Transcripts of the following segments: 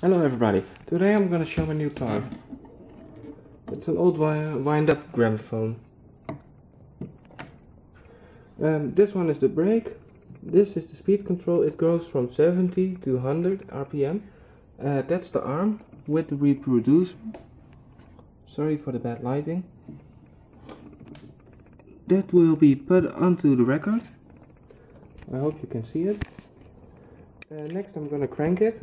Hello everybody, today I'm gonna show my new toy. It's an old wind-up gramophone. Um, this one is the brake, this is the speed control, it goes from 70 to 100 RPM. Uh, that's the arm with the reproducer. Sorry for the bad lighting. That will be put onto the record. I hope you can see it. Uh, next I'm gonna crank it.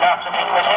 Adoption